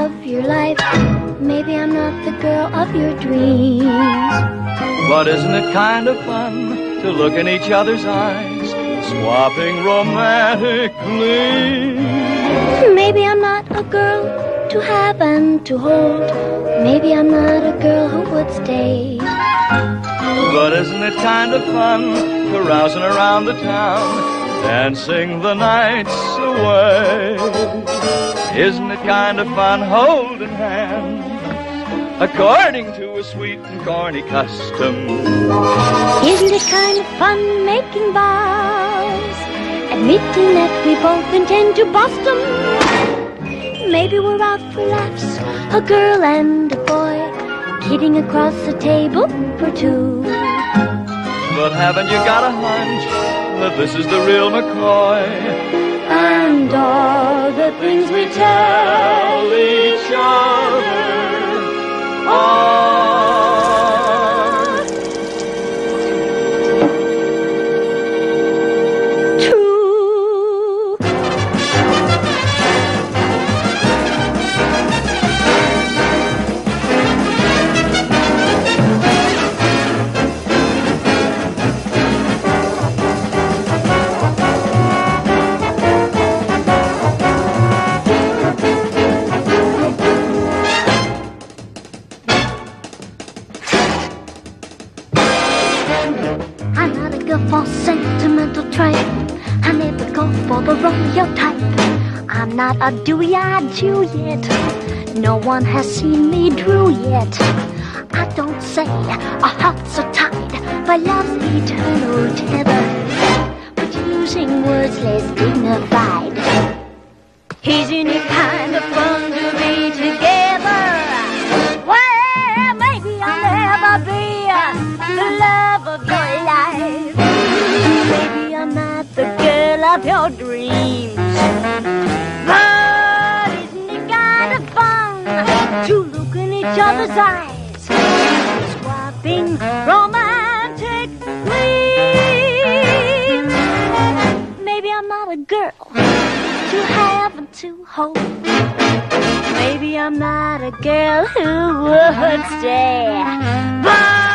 of your life. Maybe I'm not the girl of your dreams. But isn't it kind of fun to look in each other's eyes, swapping romantic gleams? Maybe I'm not a girl to have and to hold. Maybe I'm not a girl who would stay. But isn't it kind of fun carousing around the town? Dancing the nights away? Isn't it kind of fun holding hands, according to a sweet and corny custom? Isn't it kind of fun making vows? Admitting that we both intend to bust 'em. Maybe we're out for laughs, a girl and a boy, kidding across the table for two. But haven't you got a hunch that this is the real McCoy? And all the things we tell for sentimental tripe. I never go for the type. I'm not a dewy-eyed Juliet. No one has seen me Drew yet. I don't say our hearts are tied by love's eternal tether, but using words less dignified. Isn't it kind of fun each other's eyes, swapping romantic gleams? Maybe I'm not a girl to have and to hold. Maybe I'm not a girl who would stay.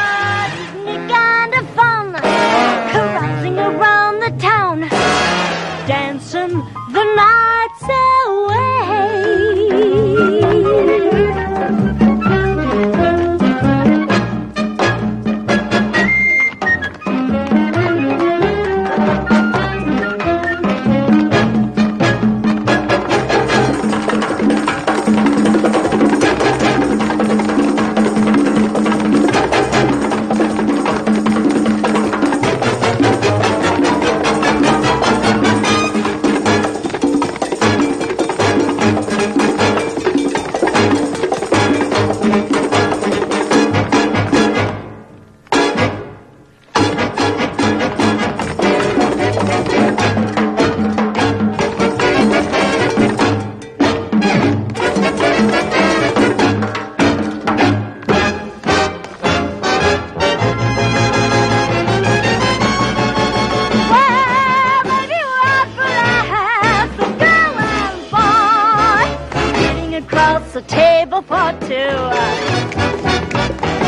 across a table for two.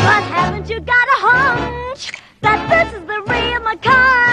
But haven't you got a hunch that this is the real McCoy?